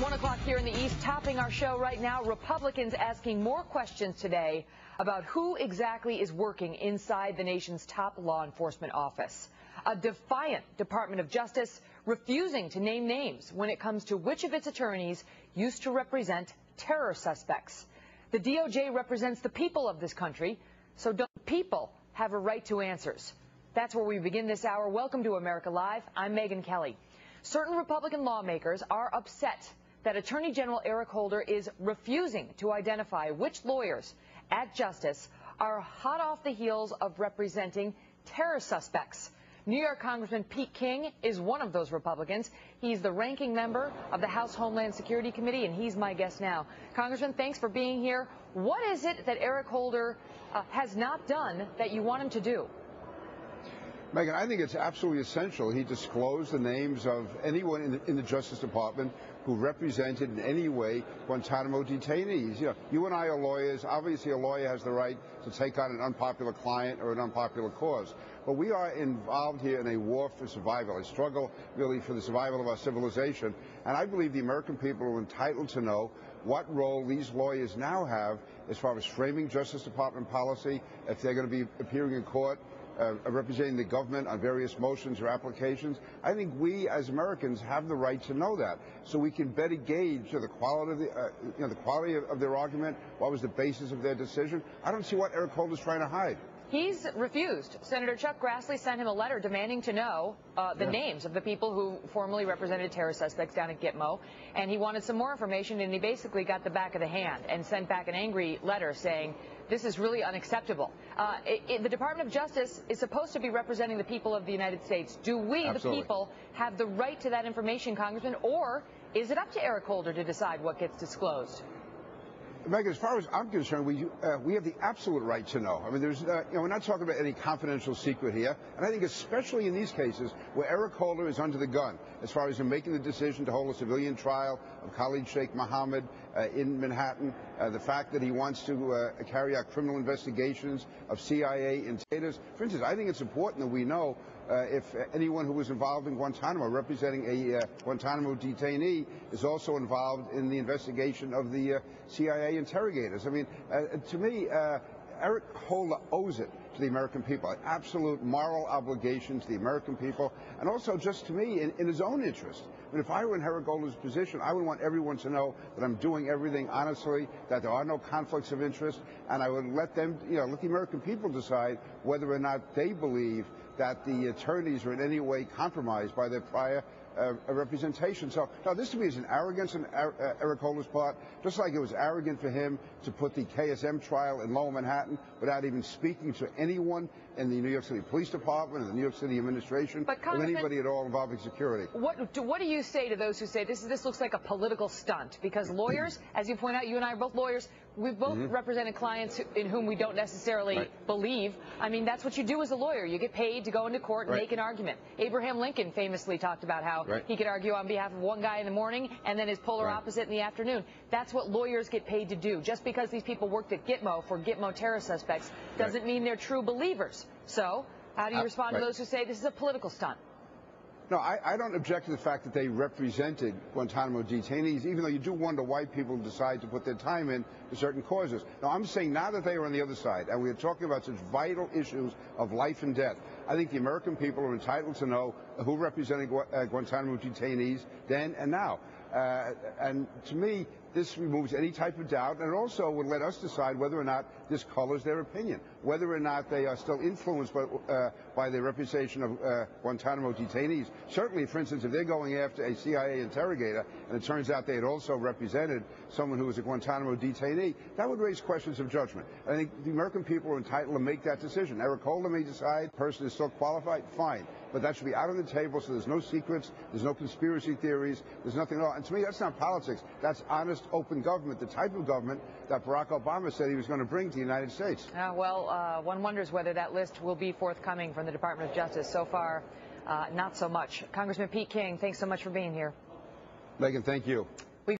1 o'clock here in the East. Topping our show right now, Republicans asking more questions today about who exactly is working inside the nation's top law enforcement office. A defiant Department of Justice refusing to name names when it comes to which of its attorneys used to represent terror suspects. The DOJ represents the people of this country, so don't people have a right to answers? That's where we begin this hour. Welcome to America Live. I'm Megyn Kelly. Certain Republican lawmakers are upset that Attorney General Eric Holder is refusing to identify which lawyers at Justice are hot off the heels of representing terror suspects. New York Congressman Pete King is one of those Republicans. He's the ranking member of the House Homeland Security Committee, and he's my guest now. Congressman, thanks for being here. What is it that Eric Holder uh, has not done that you want him to do? Megyn, I think it's absolutely essential he disclose the names of anyone in the, in the, Justice Department who represented in any way Guantanamo detainees. You know, you and I are lawyers. Obviously, a lawyer has the right to take on an unpopular client or an unpopular cause. But we are involved here in a war for survival, a struggle really for the survival of our civilization. And I believe the American people are entitled to know what role these lawyers now have as far as framing Justice Department policy, if they're going to be appearing in court uh, representing the government on various motions or applications. I think we as Americans have the right to know that, so we can better gauge the quality of the, uh, you know, the quality of, of their argument. What was the basis of their decision? I don't see what Eric Holder is trying to hide. He's refused. Senator Chuck Grassley sent him a letter demanding to know uh, the yeah. names of the people who formerly represented terror suspects down at Gitmo. And he wanted some more information, and he basically got the back of the hand and sent back an angry letter saying, this is really unacceptable. Uh, it, it, the Department of Justice is supposed to be representing the people of the United States. Do we, Absolutely. the people, have the right to that information, Congressman, or is it up to Eric Holder to decide what gets disclosed? Megyn, as far as I'm concerned, we uh, we have the absolute right to know. I mean, there's uh, you know we're not talking about any confidential secret here, and I think especially in these cases where Eric Holder is under the gun, as far as him making the decision to hold a civilian trial of Khalid Sheikh Mohammed uh, in Manhattan, uh, the fact that he wants to uh, carry out criminal investigations of CIA insiders. For instance, I think it's important that we know uh, if anyone who was involved in Guantanamo, representing a uh, Guantanamo detainee, is also involved in the investigation of the uh, CIA interrogators. I mean, uh, to me, uh, Eric Holder owes it to the American people, an absolute moral obligation to the American people, and also just to me in, in his own interest. I mean, if I were in Eric Holder's position, I would want everyone to know that I'm doing everything honestly, that there are no conflicts of interest, and I would let them, you know, let the American people decide whether or not they believe that the attorneys are in any way compromised by their prior uh, representation. So now this to me is an arrogance on uh, Eric Holder's part, just like it was arrogant for him to put the KSM trial in Lower Manhattan without even speaking to anyone in the New York City Police Department or the New York City administration or anybody at all involving security. What do, what do you say to those who say this this looks like a political stunt? Because lawyers, as you point out, you and I are both lawyers. We've both mm -hmm. represented clients in whom we don't necessarily right. believe. I mean, that's what you do as a lawyer. You get paid to go into court and right. make an argument. Abraham Lincoln famously talked about how right. he could argue on behalf of one guy in the morning and then his polar opposite in the afternoon. That's what lawyers get paid to do. Just because these people worked at Gitmo for Gitmo terror suspects doesn't mean they're true believers. So how do you uh, respond to those who say this is a political stunt? No, I, I, don't object to the fact that they represented Guantanamo detainees, even though you do wonder why people decide to put their time in to certain causes. Now, I'm saying now that they are on the other side, and we are talking about such vital issues of life and death, I think the American people are entitled to know who represented Gu uh, Guantanamo detainees then and now. Uh, and to me, this removes any type of doubt, and it also would let us decide whether or not this colors their opinion, whether or not they are still influenced by, uh, by the reputation of uh, Guantanamo detainees. Certainly, for instance, if they're going after a CIA interrogator, and it turns out they had also represented someone who was a Guantanamo detainee, that would raise questions of judgment. I think the American people are entitled to make that decision. Eric Holder may decide the person is still qualified, fine but that should be out on the table so there's no secrets, there's no conspiracy theories, there's nothing at all. And to me, that's not politics. That's honest, open government, the type of government that Barack Obama said he was going to bring to the United States. Uh, well, uh, one wonders whether that list will be forthcoming from the Department of Justice. So far, uh, not so much. Congressman Pete King, thanks so much for being here. Megyn, thank you.